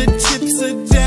the chips are down.